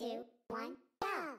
two, one, go!